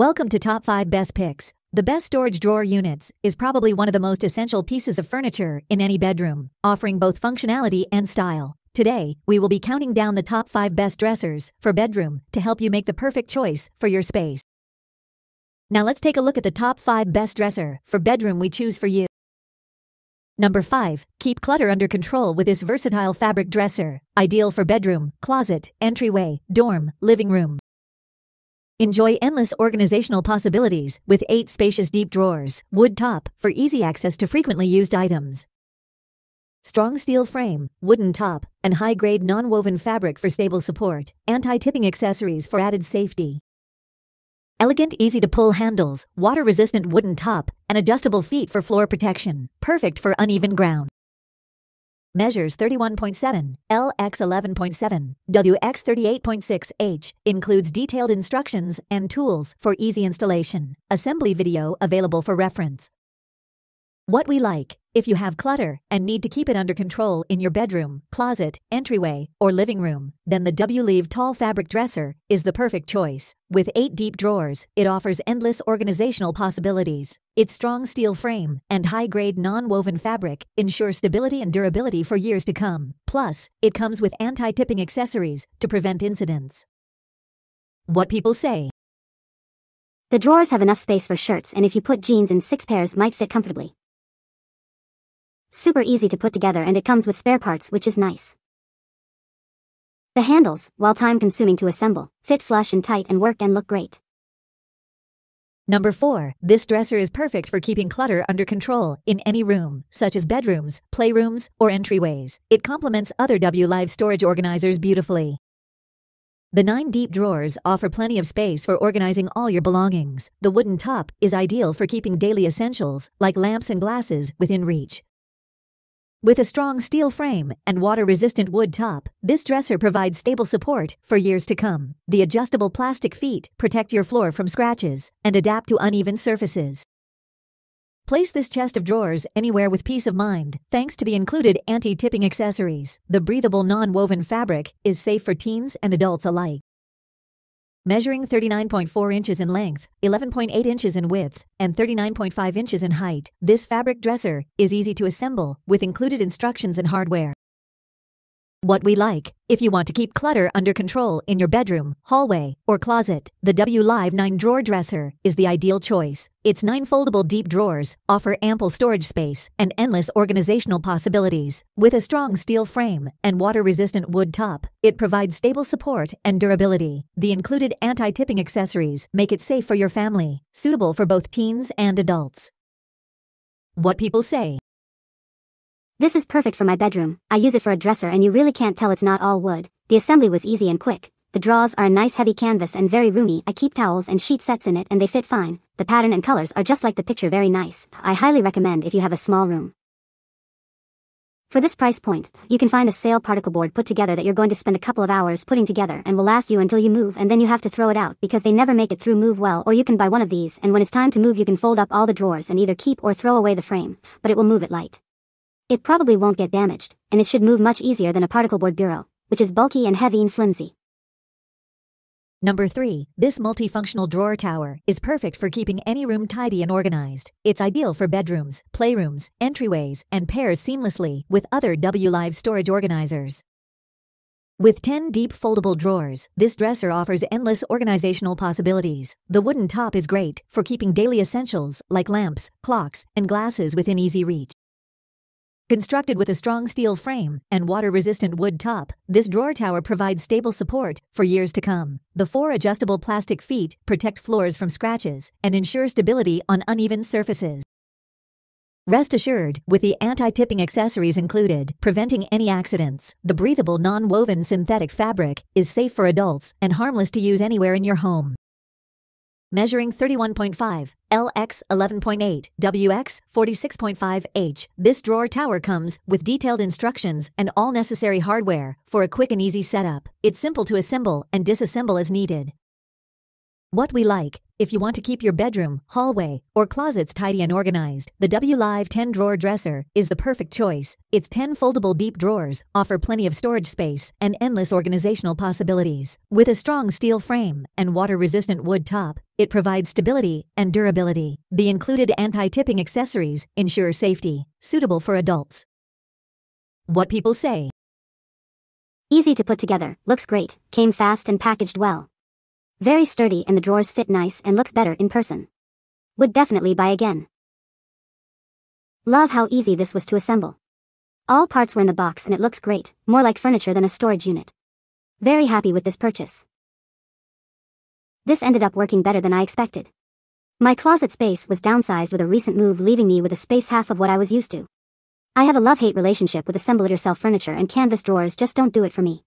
Welcome to Top 5 Best Picks. The best storage drawer units is probably one of the most essential pieces of furniture in any bedroom, offering both functionality and style. Today, we will be counting down the top 5 best dressers for bedroom to help you make the perfect choice for your space. Now let's take a look at the top 5 best dresser for bedroom we choose for you. Number 5. Keep clutter under control with this versatile fabric dresser, ideal for bedroom, closet, entryway, dorm, living room. Enjoy endless organizational possibilities with eight spacious deep drawers, wood top, for easy access to frequently used items. Strong steel frame, wooden top, and high-grade non-woven fabric for stable support, anti-tipping accessories for added safety. Elegant easy-to-pull handles, water-resistant wooden top, and adjustable feet for floor protection, perfect for uneven ground measures 31.7, LX 11.7, WX 38.6 H, includes detailed instructions and tools for easy installation. Assembly video available for reference. What we like. If you have clutter and need to keep it under control in your bedroom, closet, entryway, or living room, then the W-Live Tall Fabric Dresser is the perfect choice. With eight deep drawers, it offers endless organizational possibilities. Its strong steel frame and high-grade non-woven fabric ensure stability and durability for years to come. Plus, it comes with anti-tipping accessories to prevent incidents. What people say. The drawers have enough space for shirts and if you put jeans in six pairs might fit comfortably. Super easy to put together and it comes with spare parts which is nice. The handles, while time consuming to assemble, fit flush and tight and work and look great. Number 4. This dresser is perfect for keeping clutter under control in any room, such as bedrooms, playrooms, or entryways. It complements other W-Live storage organizers beautifully. The nine deep drawers offer plenty of space for organizing all your belongings. The wooden top is ideal for keeping daily essentials, like lamps and glasses, within reach. With a strong steel frame and water-resistant wood top, this dresser provides stable support for years to come. The adjustable plastic feet protect your floor from scratches and adapt to uneven surfaces. Place this chest of drawers anywhere with peace of mind thanks to the included anti-tipping accessories. The breathable non-woven fabric is safe for teens and adults alike. Measuring 39.4 inches in length, 11.8 inches in width, and 39.5 inches in height, this fabric dresser is easy to assemble with included instructions and hardware. What we like. If you want to keep clutter under control in your bedroom, hallway, or closet, the W-Live 9 Drawer Dresser is the ideal choice. Its nine foldable deep drawers offer ample storage space and endless organizational possibilities. With a strong steel frame and water-resistant wood top, it provides stable support and durability. The included anti-tipping accessories make it safe for your family, suitable for both teens and adults. What people say. This is perfect for my bedroom. I use it for a dresser and you really can't tell it's not all wood. The assembly was easy and quick. The drawers are a nice heavy canvas and very roomy. I keep towels and sheet sets in it and they fit fine. The pattern and colors are just like the picture very nice. I highly recommend if you have a small room. For this price point, you can find a sale particle board put together that you're going to spend a couple of hours putting together and will last you until you move and then you have to throw it out because they never make it through move well or you can buy one of these and when it's time to move you can fold up all the drawers and either keep or throw away the frame, but it will move it light. It probably won't get damaged, and it should move much easier than a particle board bureau, which is bulky and heavy and flimsy. Number 3. This multifunctional drawer tower is perfect for keeping any room tidy and organized. It's ideal for bedrooms, playrooms, entryways, and pairs seamlessly with other W-Live storage organizers. With 10 deep foldable drawers, this dresser offers endless organizational possibilities. The wooden top is great for keeping daily essentials like lamps, clocks, and glasses within easy reach. Constructed with a strong steel frame and water-resistant wood top, this drawer tower provides stable support for years to come. The four adjustable plastic feet protect floors from scratches and ensure stability on uneven surfaces. Rest assured, with the anti-tipping accessories included, preventing any accidents, the breathable non-woven synthetic fabric is safe for adults and harmless to use anywhere in your home measuring 31.5, LX 11.8, WX 46.5 H. This drawer tower comes with detailed instructions and all necessary hardware for a quick and easy setup. It's simple to assemble and disassemble as needed. What we like, if you want to keep your bedroom, hallway, or closets tidy and organized, the W-Live 10 drawer dresser is the perfect choice. Its 10 foldable deep drawers offer plenty of storage space and endless organizational possibilities. With a strong steel frame and water-resistant wood top, it provides stability and durability. The included anti-tipping accessories ensure safety, suitable for adults. What people say. Easy to put together, looks great, came fast and packaged well. Very sturdy and the drawers fit nice and looks better in person. Would definitely buy again. Love how easy this was to assemble. All parts were in the box and it looks great, more like furniture than a storage unit. Very happy with this purchase. This ended up working better than I expected. My closet space was downsized with a recent move leaving me with a space half of what I was used to. I have a love-hate relationship with assemble-it-yourself furniture and canvas drawers just don't do it for me.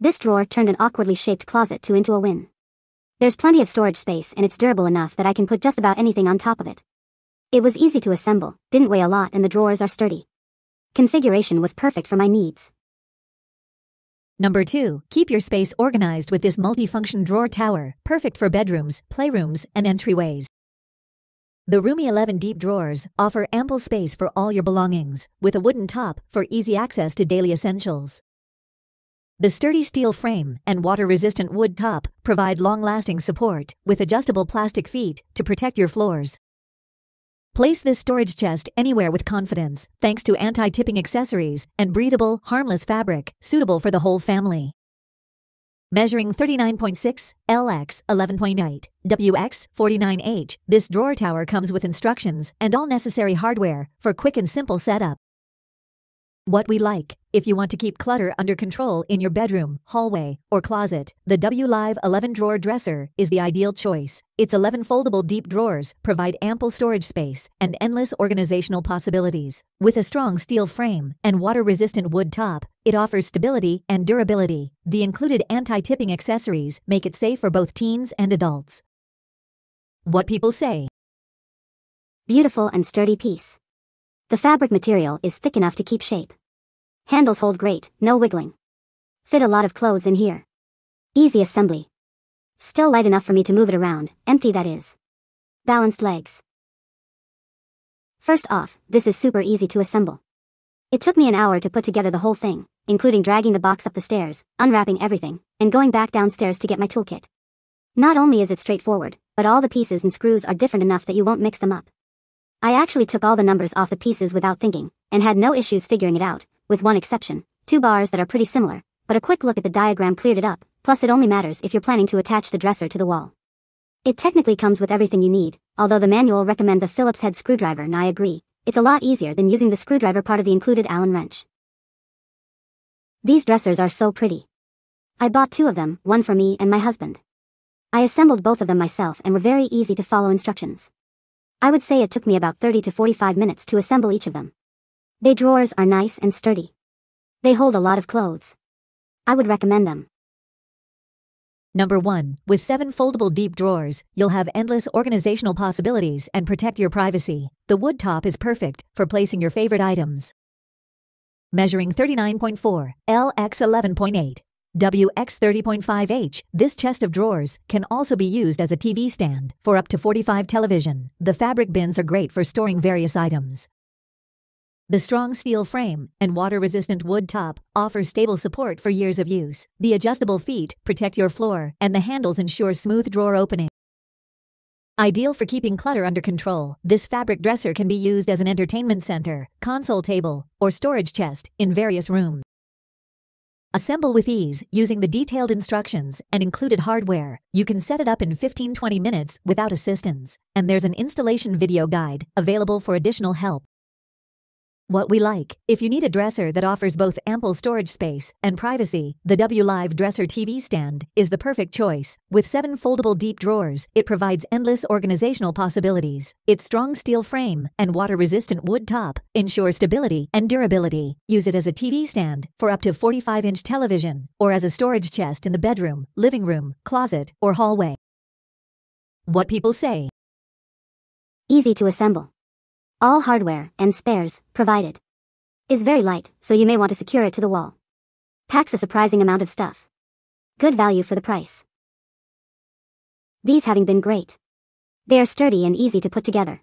This drawer turned an awkwardly shaped closet to into a win. There's plenty of storage space and it's durable enough that I can put just about anything on top of it. It was easy to assemble, didn't weigh a lot and the drawers are sturdy. Configuration was perfect for my needs. Number 2. Keep your space organized with this multifunction drawer tower, perfect for bedrooms, playrooms, and entryways. The roomy 11 deep drawers offer ample space for all your belongings, with a wooden top for easy access to daily essentials. The sturdy steel frame and water-resistant wood top provide long-lasting support, with adjustable plastic feet to protect your floors. Place this storage chest anywhere with confidence, thanks to anti-tipping accessories and breathable, harmless fabric, suitable for the whole family. Measuring 39.6 LX 11.8 WX 49H, this drawer tower comes with instructions and all necessary hardware for quick and simple setup. What we like. If you want to keep clutter under control in your bedroom, hallway, or closet, the W Live 11 drawer dresser is the ideal choice. Its 11 foldable deep drawers provide ample storage space and endless organizational possibilities. With a strong steel frame and water-resistant wood top, it offers stability and durability. The included anti-tipping accessories make it safe for both teens and adults. What people say. Beautiful and sturdy piece. The fabric material is thick enough to keep shape. Handles hold great, no wiggling. Fit a lot of clothes in here. Easy assembly. Still light enough for me to move it around, empty that is. Balanced legs. First off, this is super easy to assemble. It took me an hour to put together the whole thing, including dragging the box up the stairs, unwrapping everything, and going back downstairs to get my toolkit. Not only is it straightforward, but all the pieces and screws are different enough that you won't mix them up. I actually took all the numbers off the pieces without thinking, and had no issues figuring it out, with one exception, two bars that are pretty similar, but a quick look at the diagram cleared it up, plus it only matters if you're planning to attach the dresser to the wall. It technically comes with everything you need, although the manual recommends a Phillips head screwdriver and I agree, it's a lot easier than using the screwdriver part of the included Allen wrench. These dressers are so pretty. I bought two of them, one for me and my husband. I assembled both of them myself and were very easy to follow instructions. I would say it took me about 30 to 45 minutes to assemble each of them. They drawers are nice and sturdy. They hold a lot of clothes. I would recommend them. Number 1. With 7 foldable deep drawers, you'll have endless organizational possibilities and protect your privacy. The wood top is perfect for placing your favorite items. Measuring 39.4, LX 11.8, WX30.5H, this chest of drawers can also be used as a TV stand for up to 45 television. The fabric bins are great for storing various items. The strong steel frame and water-resistant wood top offer stable support for years of use. The adjustable feet protect your floor, and the handles ensure smooth drawer opening. Ideal for keeping clutter under control, this fabric dresser can be used as an entertainment center, console table, or storage chest in various rooms. Assemble with ease using the detailed instructions and included hardware. You can set it up in 15-20 minutes without assistance, and there's an installation video guide available for additional help. What we like. If you need a dresser that offers both ample storage space and privacy, the W Live Dresser TV stand is the perfect choice. With seven foldable deep drawers, it provides endless organizational possibilities. Its strong steel frame and water-resistant wood top ensure stability and durability. Use it as a TV stand for up to 45-inch television or as a storage chest in the bedroom, living room, closet, or hallway. What people say. Easy to assemble. All hardware and spares provided. Is very light, so you may want to secure it to the wall. Packs a surprising amount of stuff. Good value for the price. These having been great. They are sturdy and easy to put together.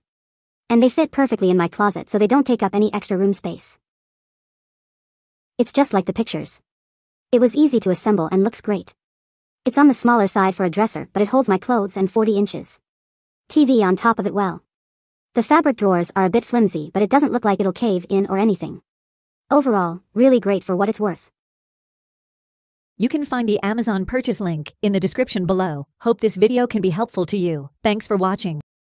And they fit perfectly in my closet so they don't take up any extra room space. It's just like the pictures. It was easy to assemble and looks great. It's on the smaller side for a dresser, but it holds my clothes and 40 inches. TV on top of it well. The fabric drawers are a bit flimsy, but it doesn't look like it'll cave in or anything. Overall, really great for what it's worth. You can find the Amazon purchase link in the description below. Hope this video can be helpful to you. Thanks for watching.